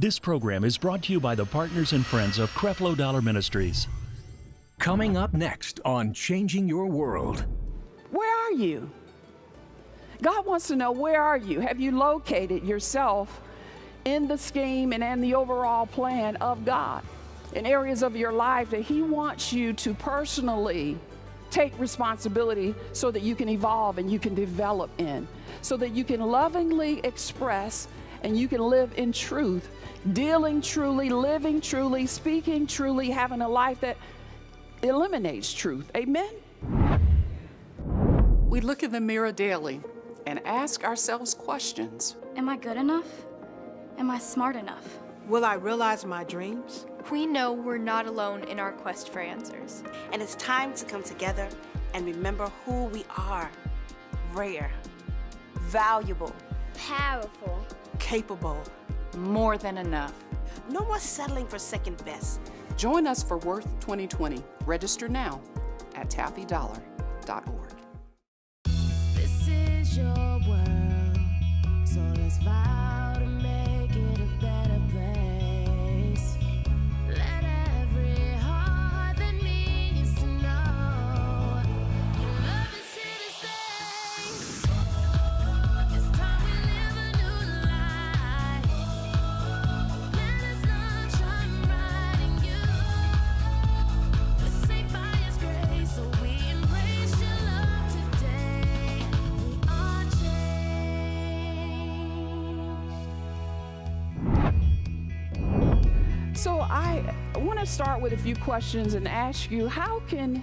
This program is brought to you by the partners and friends of Creflo Dollar Ministries. Coming up next on Changing Your World. Where are you? God wants to know where are you? Have you located yourself in the scheme and in the overall plan of God? In areas of your life that He wants you to personally take responsibility so that you can evolve and you can develop in, so that you can lovingly express and you can live in truth, dealing truly, living truly, speaking truly, having a life that eliminates truth. Amen? We look in the mirror daily and ask ourselves questions. Am I good enough? Am I smart enough? Will I realize my dreams? We know we're not alone in our quest for answers. And it's time to come together and remember who we are rare, valuable, powerful, capable, more than enough. No more settling for second best. Join us for Worth 2020. Register now at taffydollar.org. So I want to start with a few questions and ask you how can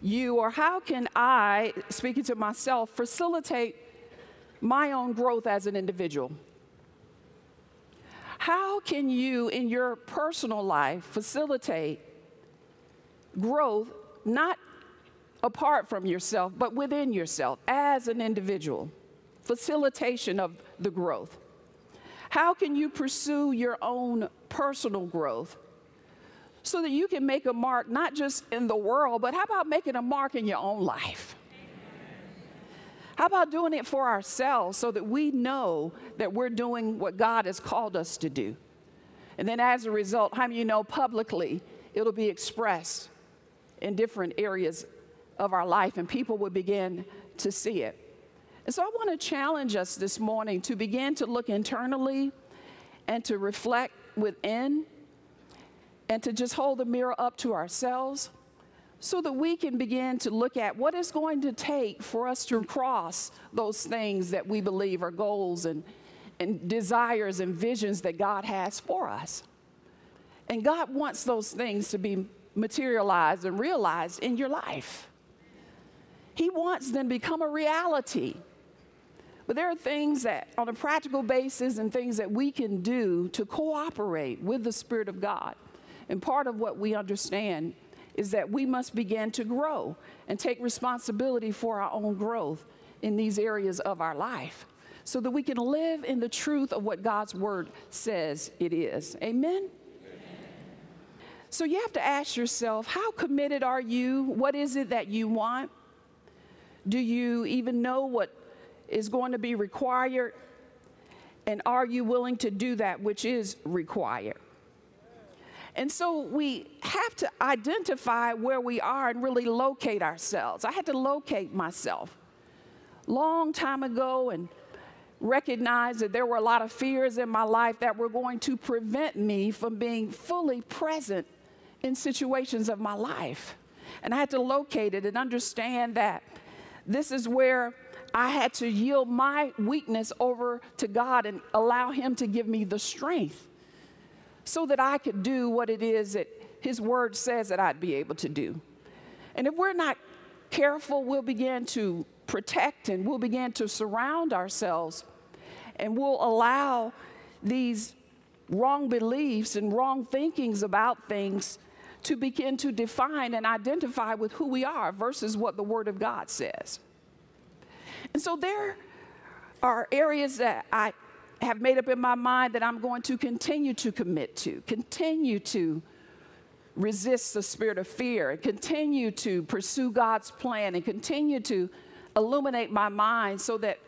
you or how can I, speaking to myself, facilitate my own growth as an individual? How can you, in your personal life, facilitate growth not apart from yourself, but within yourself as an individual? Facilitation of the growth. How can you pursue your own personal growth so that you can make a mark not just in the world, but how about making a mark in your own life? How about doing it for ourselves so that we know that we're doing what God has called us to do? And then as a result, how do you know publicly it'll be expressed in different areas of our life and people will begin to see it? And so I want to challenge us this morning to begin to look internally and to reflect within and to just hold the mirror up to ourselves so that we can begin to look at what it's going to take for us to cross those things that we believe are goals and, and desires and visions that God has for us. And God wants those things to be materialized and realized in your life. He wants them to become a reality. But there are things that, on a practical basis, and things that we can do to cooperate with the Spirit of God. And part of what we understand is that we must begin to grow and take responsibility for our own growth in these areas of our life so that we can live in the truth of what God's Word says it is. Amen? So you have to ask yourself how committed are you? What is it that you want? Do you even know what is going to be required? And are you willing to do that which is required? And so we have to identify where we are and really locate ourselves. I had to locate myself long time ago and recognize that there were a lot of fears in my life that were going to prevent me from being fully present in situations of my life. And I had to locate it and understand that this is where I had to yield my weakness over to God and allow Him to give me the strength so that I could do what it is that His Word says that I'd be able to do. And if we're not careful, we'll begin to protect and we'll begin to surround ourselves and we'll allow these wrong beliefs and wrong thinkings about things to begin to define and identify with who we are versus what the Word of God says. And so there are areas that I have made up in my mind that I'm going to continue to commit to, continue to resist the spirit of fear, and continue to pursue God's plan, and continue to illuminate my mind so that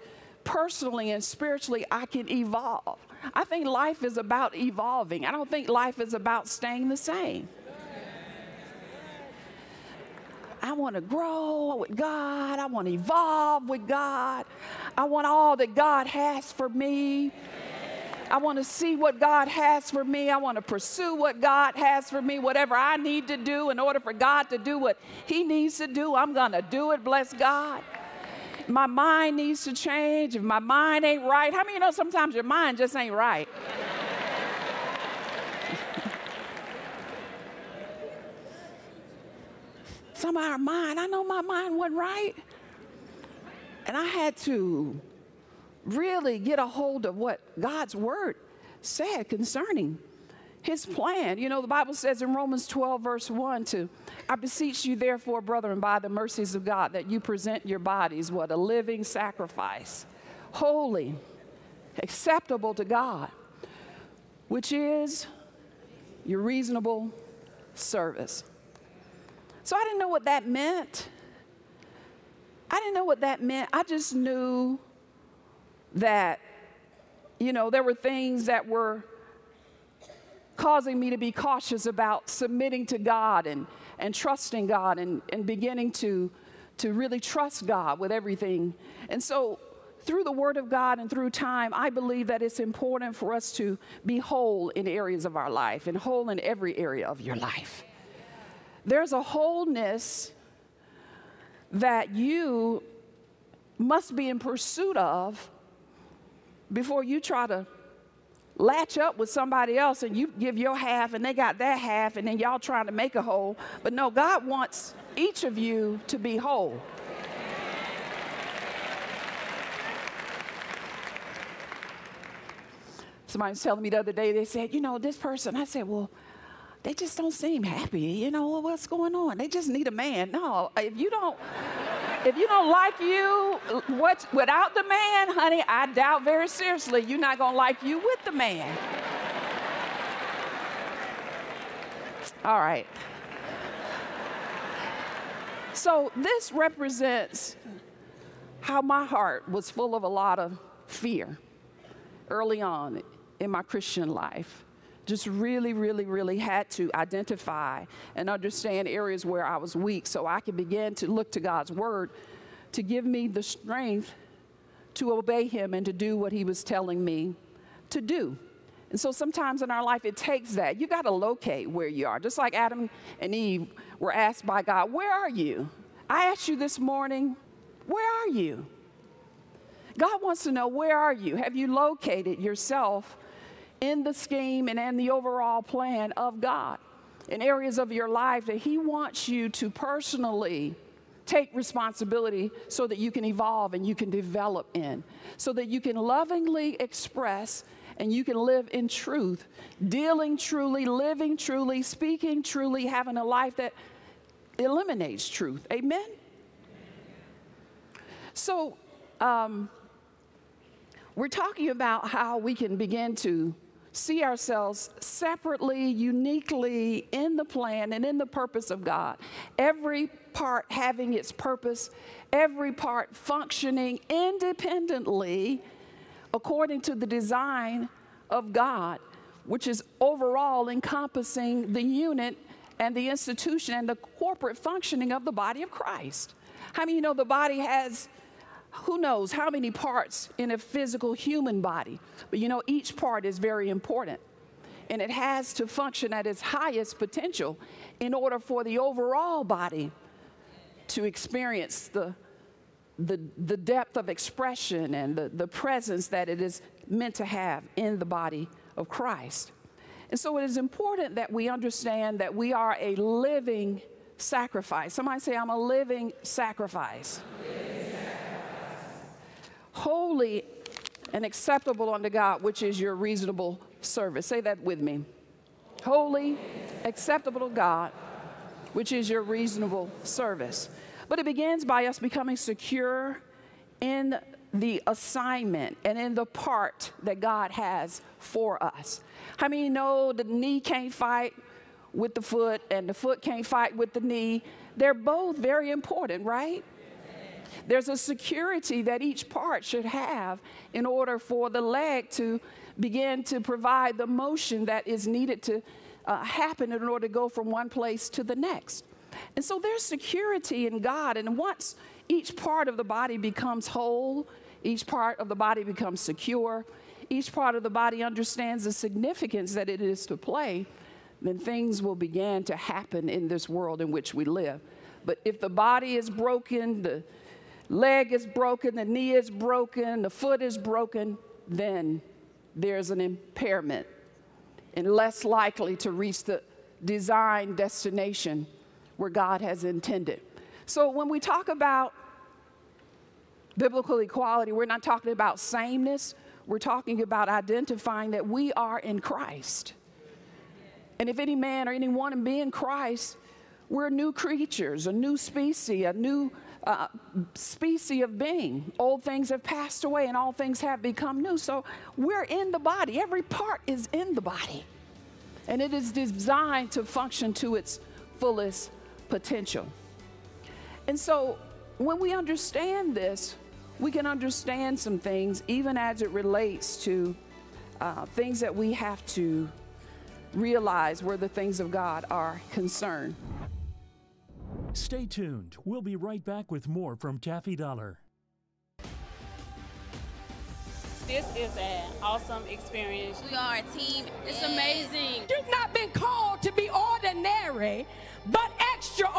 personally and spiritually I can evolve. I think life is about evolving. I don't think life is about staying the same. I want to grow with God. I want to evolve with God. I want all that God has for me. I want to see what God has for me. I want to pursue what God has for me. Whatever I need to do in order for God to do what He needs to do, I'm going to do it. Bless God. My mind needs to change. If my mind ain't right, how many you know sometimes your mind just ain't right? Some of our mind, I know my mind wasn't right. And I had to really get a hold of what God's word said concerning his plan. You know, the Bible says in Romans 12, verse 1 to, I beseech you, therefore, brethren, by the mercies of God, that you present your bodies, what? A living sacrifice, holy, acceptable to God, which is your reasonable service. So I didn't know what that meant. I didn't know what that meant. I just knew that, you know, there were things that were causing me to be cautious about submitting to God and, and trusting God and, and beginning to, to really trust God with everything. And so, through the Word of God and through time, I believe that it's important for us to be whole in areas of our life and whole in every area of your life. There's a wholeness that you must be in pursuit of before you try to latch up with somebody else and you give your half and they got that half and then y'all trying to make a whole. But no, God wants each of you to be whole. Somebody was telling me the other day, they said, you know, this person, I said, well, they just don't seem happy. You know, what's going on? They just need a man. No, if you don't, if you don't like you what, without the man, honey, I doubt very seriously you're not going to like you with the man. All right. So this represents how my heart was full of a lot of fear early on in my Christian life just really, really, really had to identify and understand areas where I was weak so I could begin to look to God's word to give me the strength to obey Him and to do what He was telling me to do. And so sometimes in our life, it takes that. You got to locate where you are. Just like Adam and Eve were asked by God, Where are you? I asked you this morning, Where are you? God wants to know, Where are you? Have you located yourself in the scheme and in the overall plan of God in areas of your life that He wants you to personally take responsibility so that you can evolve and you can develop in, so that you can lovingly express and you can live in truth, dealing truly, living truly, speaking truly, having a life that eliminates truth. Amen? So, um, we're talking about how we can begin to see ourselves separately, uniquely in the plan and in the purpose of God. Every part having its purpose, every part functioning independently according to the design of God, which is overall encompassing the unit and the institution and the corporate functioning of the body of Christ. How many you know the body has who knows how many parts in a physical human body? But you know, each part is very important. And it has to function at its highest potential in order for the overall body to experience the, the, the depth of expression and the, the presence that it is meant to have in the body of Christ. And so it is important that we understand that we are a living sacrifice. Somebody say, I'm a living sacrifice. Living holy and acceptable unto God, which is your reasonable service. Say that with me. Holy, acceptable to God, which is your reasonable service. But it begins by us becoming secure in the assignment and in the part that God has for us. How many know the knee can't fight with the foot and the foot can't fight with the knee? They're both very important, right? There's a security that each part should have in order for the leg to begin to provide the motion that is needed to uh, happen in order to go from one place to the next. And so there's security in God. And once each part of the body becomes whole, each part of the body becomes secure, each part of the body understands the significance that it is to play, then things will begin to happen in this world in which we live. But if the body is broken, the leg is broken, the knee is broken, the foot is broken, then there's an impairment and less likely to reach the designed destination where God has intended. So when we talk about biblical equality, we're not talking about sameness, we're talking about identifying that we are in Christ. And if any man or any woman be in Christ, we're new creatures, a new species, a new uh, species of being. Old things have passed away and all things have become new. So we're in the body. Every part is in the body. And it is designed to function to its fullest potential. And so when we understand this, we can understand some things, even as it relates to uh, things that we have to realize where the things of God are concerned. Stay tuned. We'll be right back with more from Taffy Dollar. This is an awesome experience. We are a team. It's amazing. You've not been called to be ordinary, but extraordinary.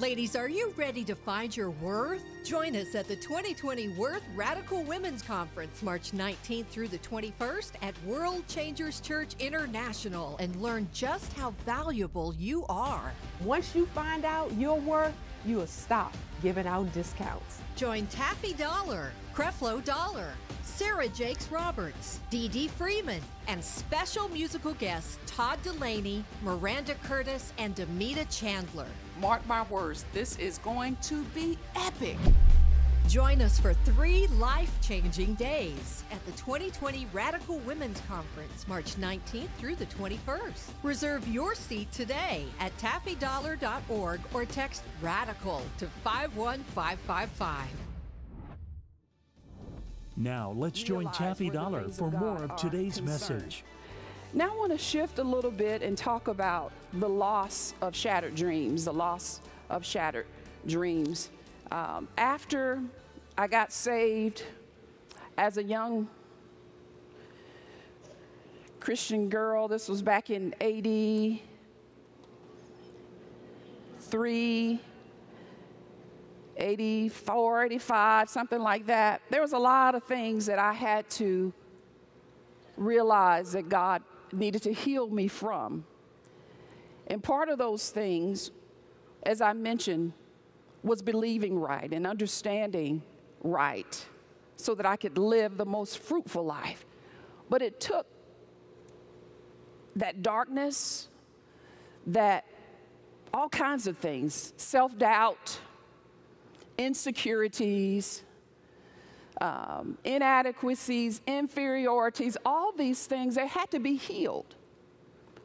Ladies, are you ready to find your worth? Join us at the 2020 Worth Radical Women's Conference, March 19th through the 21st at World Changers Church International and learn just how valuable you are. Once you find out your worth, you will stop giving out discounts. Join Taffy Dollar, Creflo Dollar, Sarah Jakes Roberts, Dee Dee Freeman, and special musical guests Todd Dulaney, Miranda Curtis, and Demita Chandler. Mark my words, this is going to be epic. Join us for three life changing days at the 2020 Radical Women's Conference, March 19th through the 21st. Reserve your seat today at taffydollar.org or text RADICAL to 51555. Now, let's join Taffy Dollar for more of today's message. Now, I want to shift a little bit and talk about the loss of shattered dreams, the loss of shattered dreams. Um, after I got saved as a young Christian girl, this was back in 83, 84, 85, something like that. There was a lot of things that I had to realize that God needed to heal me from. And part of those things, as I mentioned, was believing right and understanding right so that I could live the most fruitful life. But it took that darkness, that all kinds of things, self doubt, insecurities, um, inadequacies, inferiorities, all these things, they had to be healed.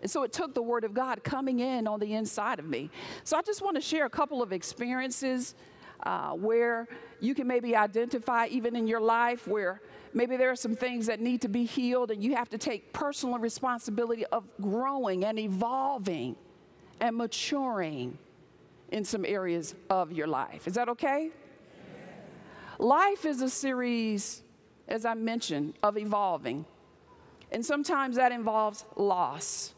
And so it took the Word of God coming in on the inside of me. So I just want to share a couple of experiences uh, where you can maybe identify, even in your life, where maybe there are some things that need to be healed and you have to take personal responsibility of growing and evolving and maturing in some areas of your life. Is that okay? Life is a series, as I mentioned, of evolving. And sometimes that involves loss.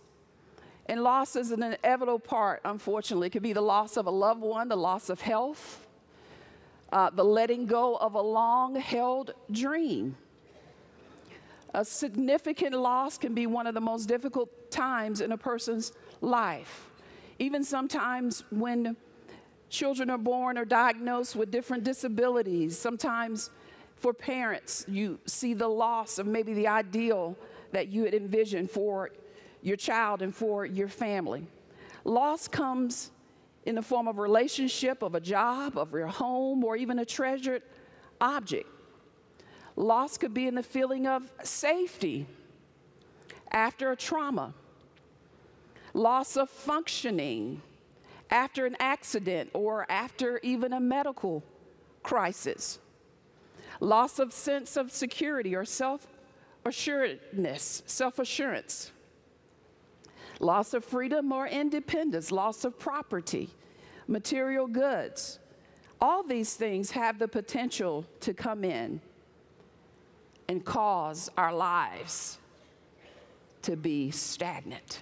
And loss is an inevitable part, unfortunately. It could be the loss of a loved one, the loss of health, uh, the letting go of a long held dream. A significant loss can be one of the most difficult times in a person's life. Even sometimes when children are born or diagnosed with different disabilities, sometimes for parents, you see the loss of maybe the ideal that you had envisioned for your child and for your family. Loss comes in the form of relationship, of a job, of your home, or even a treasured object. Loss could be in the feeling of safety after a trauma, loss of functioning after an accident or after even a medical crisis, loss of sense of security or self assuredness, self assurance, loss of freedom or independence, loss of property, material goods. All these things have the potential to come in and cause our lives to be stagnant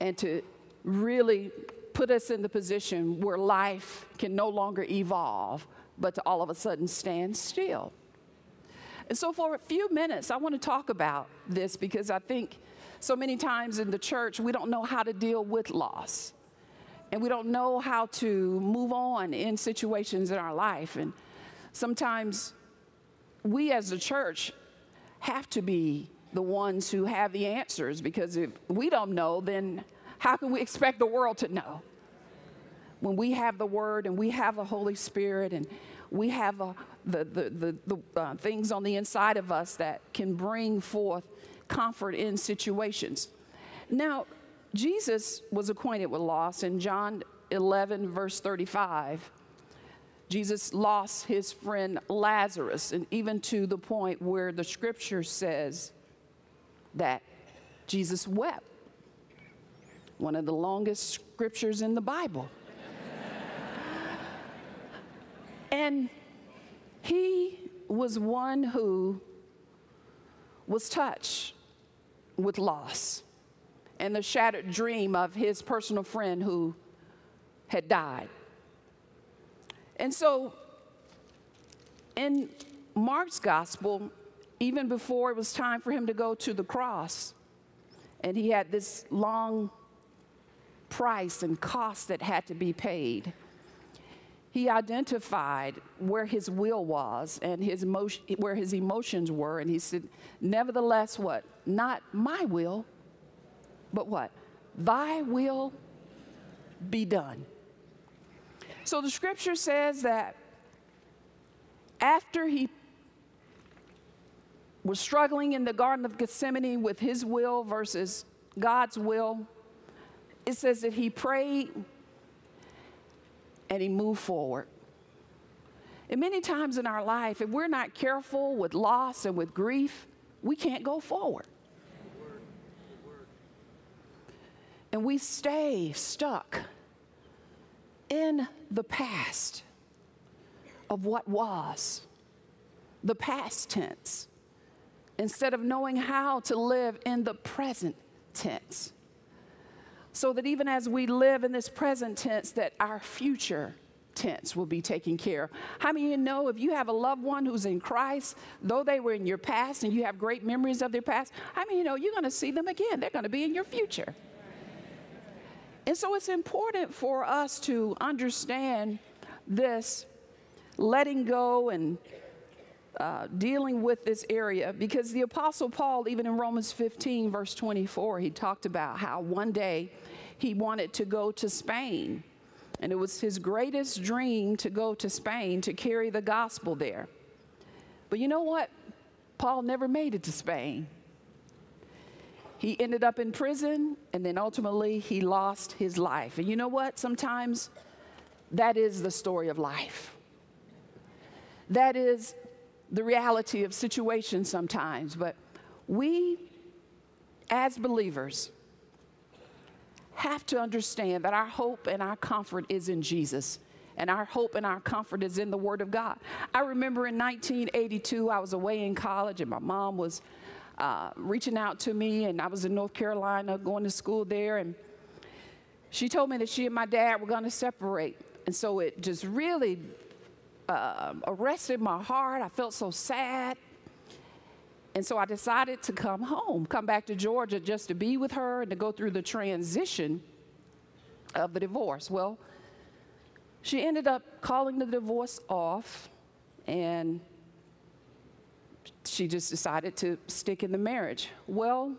and to really put us in the position where life can no longer evolve, but to all of a sudden stand still. And so, for a few minutes, I want to talk about this because I think so many times in the church we don't know how to deal with loss. And we don't know how to move on in situations in our life. And sometimes we as a church have to be the ones who have the answers because if we don't know, then how can we expect the world to know? When we have the Word and we have the Holy Spirit and we have a, the, the, the, the uh, things on the inside of us that can bring forth comfort in situations. Now, Jesus was acquainted with loss in John 11, verse 35. Jesus lost his friend Lazarus, and even to the point where the scripture says that Jesus wept. One of the longest scriptures in the Bible. and he was one who was touched with loss and the shattered dream of his personal friend who had died. And so in Mark's gospel, even before it was time for him to go to the cross, and he had this long price and cost that had to be paid, he identified where his will was and his emotion, where his emotions were, and he said, Nevertheless, what? Not my will, but what? Thy will be done. So the scripture says that after he was struggling in the Garden of Gethsemane with his will versus God's will, it says that he prayed and he moved forward. And many times in our life, if we're not careful with loss and with grief, we can't go forward. And we stay stuck in the past of what was, the past tense, instead of knowing how to live in the present tense. So that even as we live in this present tense, that our future tense will be taken care of. How many of you know if you have a loved one who's in Christ, though they were in your past and you have great memories of their past, how many of you know you're going to see them again? They're going to be in your future. And so it's important for us to understand this letting go and uh, dealing with this area because the Apostle Paul, even in Romans 15, verse 24, he talked about how one day he wanted to go to Spain. And it was his greatest dream to go to Spain to carry the gospel there. But you know what? Paul never made it to Spain. He ended up in prison, and then ultimately he lost his life. And you know what? Sometimes that is the story of life. That is the reality of situations sometimes. But we, as believers, have to understand that our hope and our comfort is in Jesus. And our hope and our comfort is in the Word of God. I remember in 1982, I was away in college, and my mom was uh, reaching out to me, and I was in North Carolina going to school there, and she told me that she and my dad were going to separate. And so it just really uh, arrested my heart. I felt so sad. And so I decided to come home, come back to Georgia just to be with her and to go through the transition of the divorce. Well, she ended up calling the divorce off and she just decided to stick in the marriage. Well,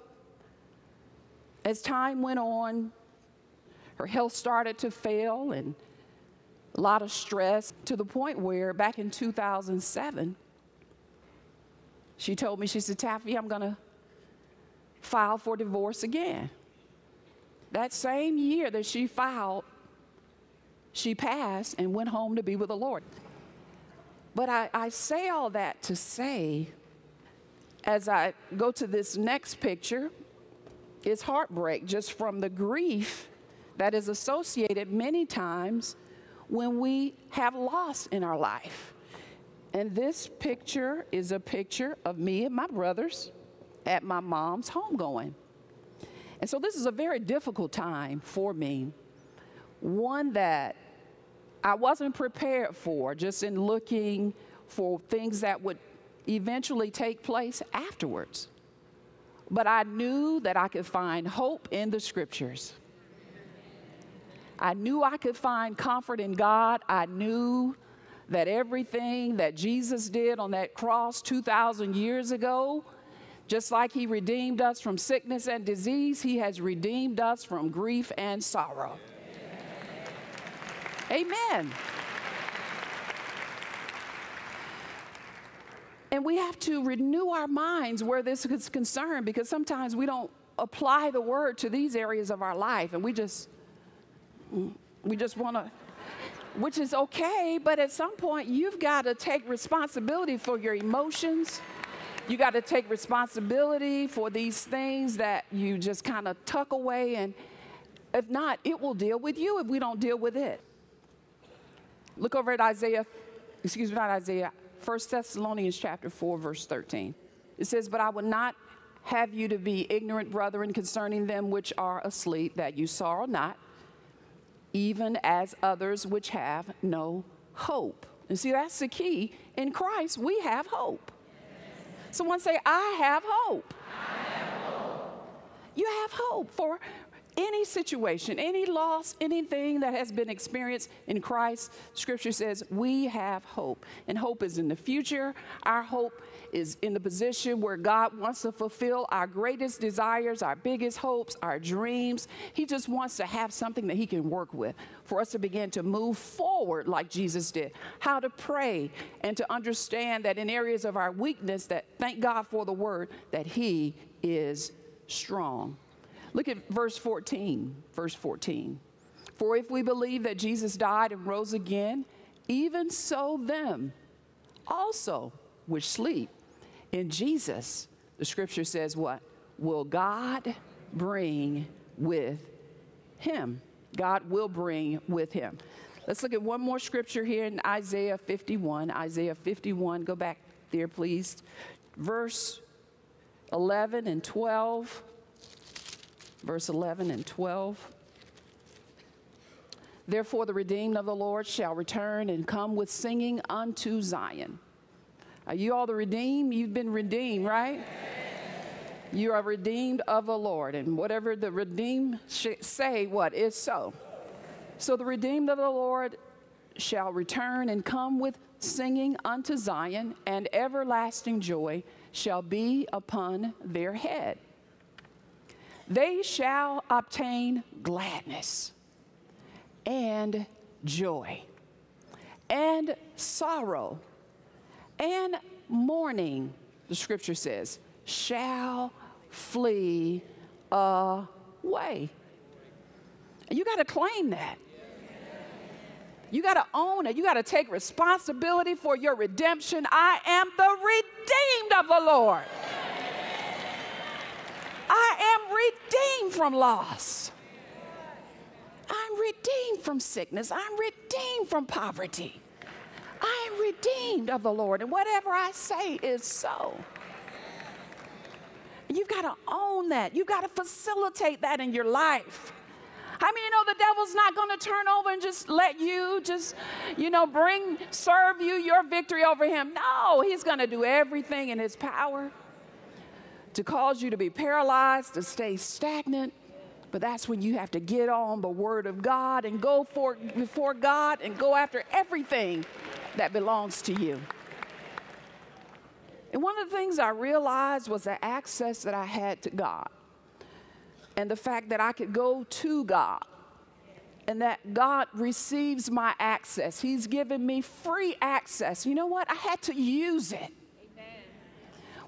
as time went on, her health started to fail and a lot of stress to the point where back in 2007, she told me, she said, Taffy, I'm going to file for divorce again. That same year that she filed, she passed and went home to be with the Lord. But I, I say all that to say, as I go to this next picture, is heartbreak just from the grief that is associated many times when we have loss in our life. And this picture is a picture of me and my brothers at my mom's homegoing. And so this is a very difficult time for me, one that I wasn't prepared for, just in looking for things that would eventually take place afterwards. But I knew that I could find hope in the scriptures. I knew I could find comfort in God. I knew that everything that Jesus did on that cross 2,000 years ago, just like He redeemed us from sickness and disease, He has redeemed us from grief and sorrow. Amen. And we have to renew our minds where this is concerned because sometimes we don't apply the word to these areas of our life and we just we just want to which is okay, but at some point you've got to take responsibility for your emotions. You got to take responsibility for these things that you just kind of tuck away and if not, it will deal with you if we don't deal with it. Look over at Isaiah, excuse me, not Isaiah, 1 Thessalonians chapter 4, verse 13. It says, But I will not have you to be ignorant, brethren, concerning them which are asleep, that you sorrow not, even as others which have no hope. And see, that's the key. In Christ, we have hope. Someone say, I have hope. I have hope. You have hope for any situation, any loss, anything that has been experienced in Christ, Scripture says we have hope. And hope is in the future. Our hope is in the position where God wants to fulfill our greatest desires, our biggest hopes, our dreams. He just wants to have something that He can work with for us to begin to move forward like Jesus did. How to pray and to understand that in areas of our weakness, that thank God for the word, that He is strong. Look at verse 14. Verse 14. For if we believe that Jesus died and rose again, even so them also which sleep in Jesus, the scripture says what? Will God bring with him? God will bring with him. Let's look at one more scripture here in Isaiah 51. Isaiah 51, go back there, please. Verse 11 and 12 verse 11 and 12. Therefore, the redeemed of the Lord shall return and come with singing unto Zion. Are you all the redeemed? You've been redeemed, right? You are redeemed of the Lord. And whatever the redeemed say, what is so. So the redeemed of the Lord shall return and come with singing unto Zion, and everlasting joy shall be upon their head they shall obtain gladness and joy and sorrow and mourning, the scripture says, shall flee away. You got to claim that. You got to own it. You got to take responsibility for your redemption. I am the redeemed of the Lord. Redeemed from loss. I'm redeemed from sickness. I'm redeemed from poverty. I am redeemed of the Lord. And whatever I say is so. You've got to own that. You've got to facilitate that in your life. I mean, you know, the devil's not going to turn over and just let you just, you know, bring, serve you your victory over him. No, he's going to do everything in his power to cause you to be paralyzed, to stay stagnant. But that's when you have to get on the Word of God and go for, before God and go after everything that belongs to you. And one of the things I realized was the access that I had to God and the fact that I could go to God and that God receives my access. He's given me free access. You know what? I had to use it.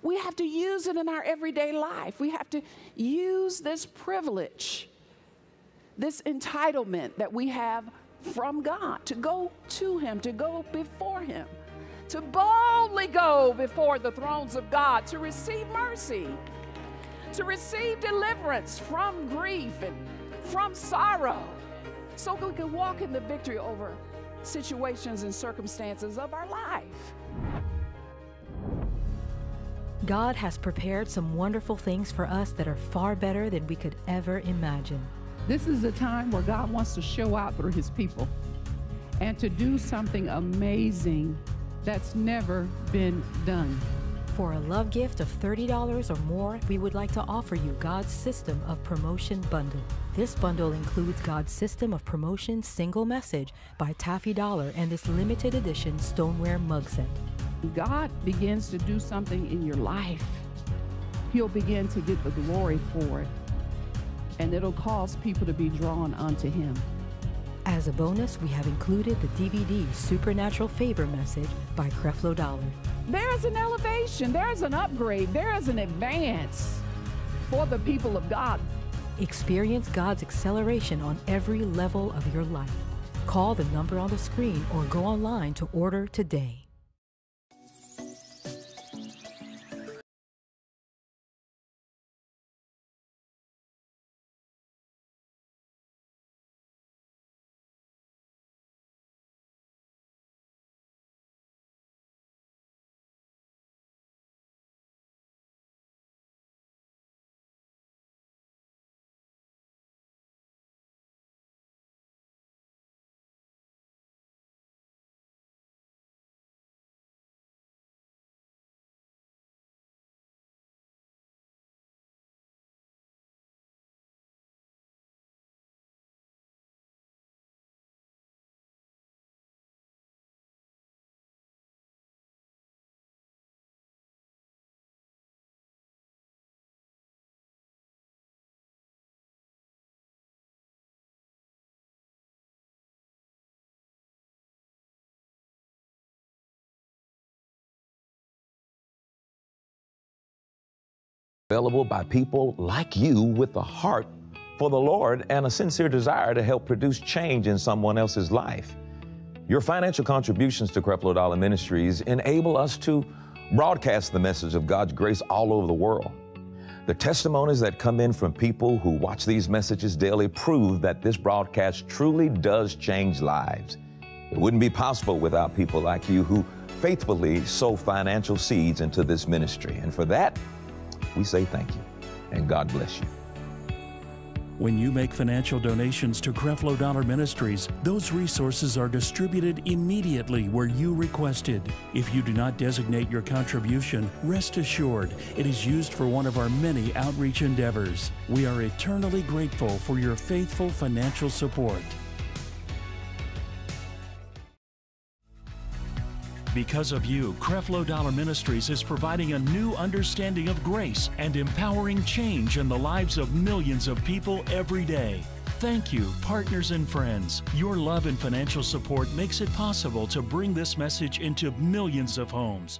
We have to use it in our everyday life. We have to use this privilege, this entitlement that we have from God to go to Him, to go before Him, to boldly go before the thrones of God to receive mercy, to receive deliverance from grief and from sorrow, so we can walk in the victory over situations and circumstances of our life. God has prepared some wonderful things for us that are far better than we could ever imagine. This is a time where God wants to show out through his people and to do something amazing that's never been done. For a love gift of $30 or more, we would like to offer you God's System of Promotion Bundle. This bundle includes God's System of Promotion Single Message by Taffy Dollar and this limited edition stoneware mug set. God begins to do something in your life, He'll begin to get the glory for it. And it'll cause people to be drawn unto Him. As a bonus, we have included the DVD Supernatural Favor Message by Creflo Dollar. There is an elevation, there is an upgrade, there is an advance for the people of God. Experience God's acceleration on every level of your life. Call the number on the screen or go online to order today. Available by people like you with a heart for the Lord and a sincere desire to help produce change in someone else's life. Your financial contributions to Creflo Dollar Ministries enable us to broadcast the message of God's grace all over the world. The testimonies that come in from people who watch these messages daily prove that this broadcast truly does change lives. It wouldn't be possible without people like you who faithfully sow financial seeds into this ministry. And for that, we say thank you and God bless you. When you make financial donations to Creflo Dollar Ministries, those resources are distributed immediately where you requested. If you do not designate your contribution, rest assured it is used for one of our many outreach endeavors. We are eternally grateful for your faithful financial support. Because of you, Creflo Dollar Ministries is providing a new understanding of grace and empowering change in the lives of millions of people every day. Thank you, partners and friends. Your love and financial support makes it possible to bring this message into millions of homes.